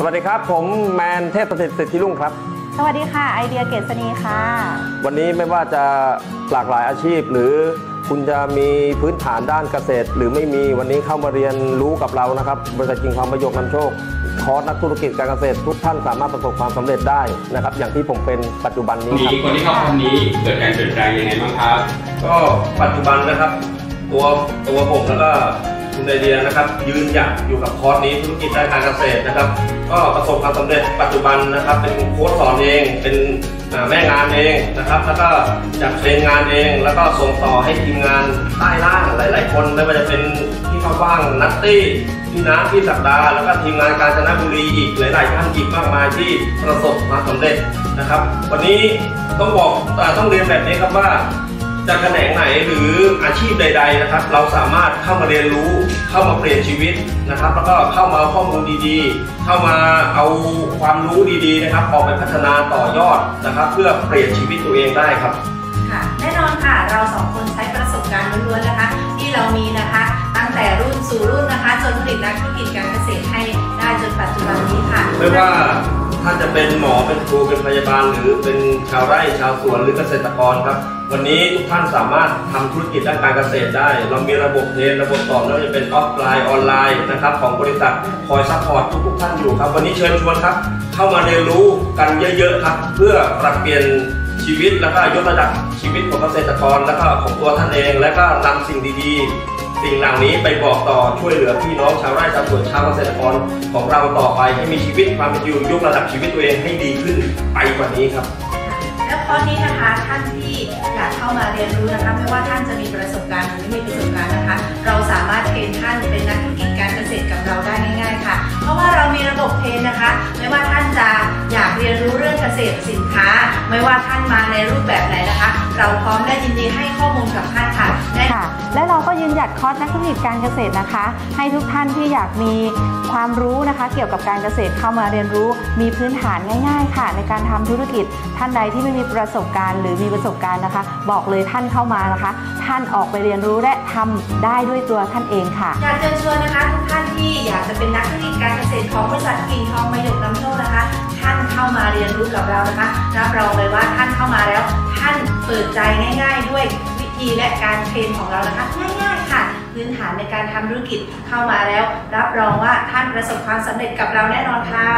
สวัสดีครับ ผมแมนเทพประสิทธิ์สิทธิรุ่งครับ สวัสดีค่ะ ไอเดียเกษณีค่ะ วันนี้ไม่ว่าจะหลากหลายอาชีพ หรือคุณจะมีพื้นฐานด้านเกษตร หรือไม่มีวันนี้เข้ามาเรียนรู้กับเรานะครับบริษัทกิ่งทองประโยคนำโชคคอร์สนักธุรกิจการเกษตร ทุกท่านสามารถประสบความสำเร็จได้นะครับ อย่างที่ผมเป็นปัจจุบันนี้นี้ครับคนที่เข้าคอร์สนี้เกิดการเปลี่ยนแปลงยังไงบ้างครับ ก็ปัจจุบันนะครับ ตัวตัวผมแล้วก็ คุณไอเดียนะครับ ยืนหยัดอยู่กับคอร์สนี้ธุรกิจด้านการเกษตรนะครับ ก็ประสบความสำเร็จปัจจุบันนะครับ เป็นโค้ชสอนเอง เป็นแม่งานเองนะครับ แล้วก็จัดเทรนงานเอง แล้วก็ส่งต่อให้ทีมงานใต้ล่างหลาย ๆ คนไม่ว่าจะเป็นพี่ข้าวว่างนัตตี้พี่น้ำพี่ศักดาแล้วก็ทีมงานการจนบุรีอีกหลาย ๆ ท่านอีกมากมายที่ประสบความสำเร็จนะครับ วันนี้ต้องบอกอ่าต้องเรียนแบบนี้ครับว่า จะแขนงไหนหรืออาชีพใด ๆนะครับ เราสามารถเข้ามาเรียนรู้เข้ามาเปลี่ยนชีวิตนะครับ แล้วก็เข้ามาเอาข้อมูลดีๆ เข้ามาเอาความรู้ดีๆนะครับออกไปพัฒนาต่อยอดนะครับ เพื่อเปลี่ยนชีวิตตัวเองได้ครับค่ะแน่นอนค่ะเราสองคนใช้ประสบการณ์ล้วนๆนะคะ ที่เรามีนะคะ ตั้งแต่รุ่นสู่รุ่นนะคะ จนผลิตนักธุรกิจการเกษตรให้ได้จนปัจจุบันนี้ค่ะไม่ว่า ท่านจะเป็นหมอเป็นครูเป็นพยาบาล หรือเป็นชาวไร่ชาวสวนหรือเกษตรกรครับ วันนี้ทุกท่านสามารถทำธุรกิจด้านการเกษตรได้ เรามีระบบ train ระบบสอนไม่ว่าจะเป็นออฟไลน์ออนไลน์นะครับของบริษัทคอย support ทุกๆท่านอยู่ครับ วันนี้เชิญชวนครับ เข้ามาเรียนรู้กันเยอะๆครับ เพื่อปรับเปลี่ยนชีวิตแล้วก็ยกระดับชีวิตของเกษตรกรแล้วก็ของตัวท่านเอง แล้วก็นำสิ่งดีๆ สิ่งเหล่านี้ไปบอกต่อช่วยเหลือพี่น้องชาวไร่ชาวสวนชาวเกษตรกรของเราต่อไปให้มีชีวิตความเป็นอยู่ยกระดับชีวิตตัวเองให้ดีขึ้นไปกว่านี้ครับ และข้อนี้นะคะท่านที่อยากเข้ามาเรียนรู้นะคะไม่ว่าท่านจะมีประสบการณ์หรือไม่มีประสบการณ์นะคะ เราสามารถเทรนท่านเป็นนักธุรกิจการเกษตรกับเราได้ง่าย ๆ ค่ะ เพราะว่าเรามีระบบเทรนนะคะ ไม่ว่าท่านจะอยากเรียนรู้เรื่องเกษตรสินค้า ไม่ว่าท่านมาในรูปแบบไหนนะคะ เราพร้อมและยินดีให้ข้อมูลกับท่านค่ะและค่ะ และเราก็ยืนหยัดคอร์สนักธุรกิจการเกษตรนะคะ ให้ทุกท่านที่อยากมีความรู้นะคะ เกี่ยวกับการเกษตรเข้ามาเรียนรู้ มีพื้นฐานง่าย ๆ ค่ะ ในการทำธุรกิจท่านใดที่ไม่มีประสบการณ์ หรือมีประสบการณ์นะคะ บอกเลยท่านเข้ามานะคะ ท่านออกไปเรียนรู้และทำได้ด้วยตัวท่านเองค่ะอยากเชิญชวนนะคะทุกท่านที่อยากจะเป็นนักธุรกิจการเกษตรของบริษัทกิ่งทองมายกน้ำโชคนะคะ ท่านเข้ามาเรียนรู้กับเรานะคะ รับรองเลยว่าท่านเข้ามาแล้ว ท่านเปิดใจง่าย ๆ ด้วยวิธีและการเทรนของเรานะคะง่ายๆค่ะพื้นฐานในการทำธุรกิจเข้ามาแล้ว รับรองว่าท่านประสบความสำเร็จกับเราแน่นอนค่ะ